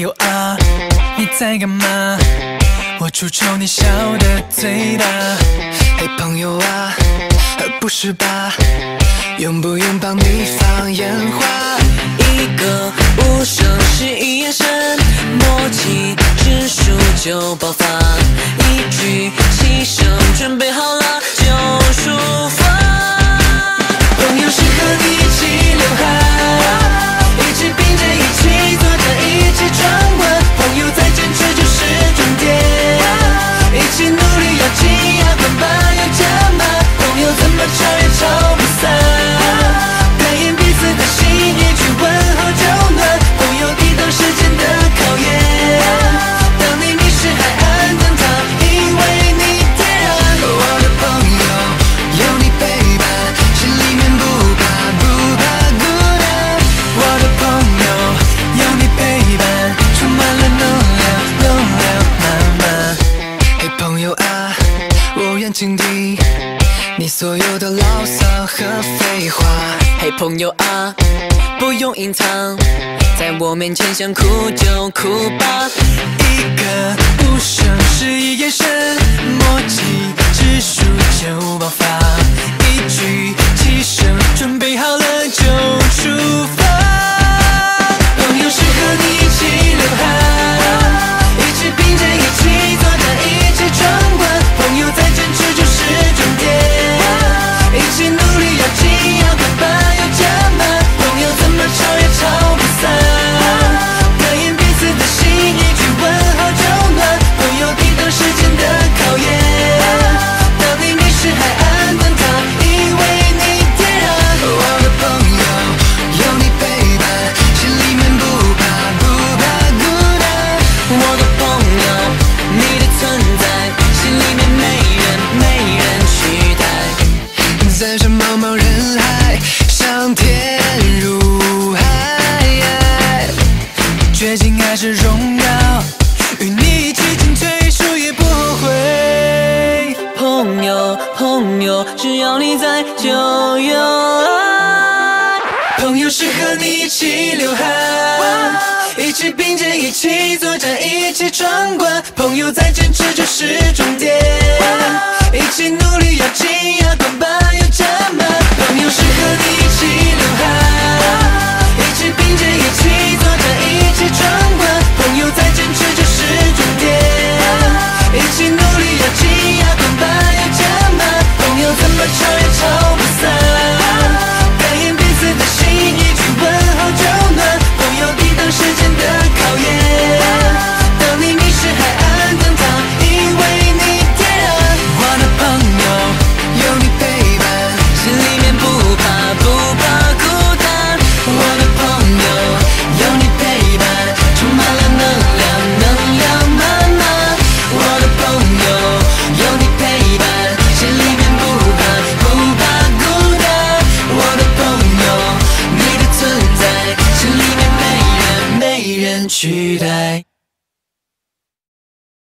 友啊，你在干嘛？我出丑你笑得最大。嘿，朋友啊，不是吧？用不用帮你放烟花？一个无声是一眼神，默契指数就爆发。一句气声，准备好骚和废话。嘿，朋友啊，不用隐藏，在我面前想哭就哭吧。一个无声是一眼神，默契指数就爆发。上天入海，绝境还是荣耀，与你一起进退，输也不后悔。朋友，朋友，只要你在就有爱。朋友是和你一起流汗，一起并肩，一起作战，一起闯关。朋友再坚持就是终期待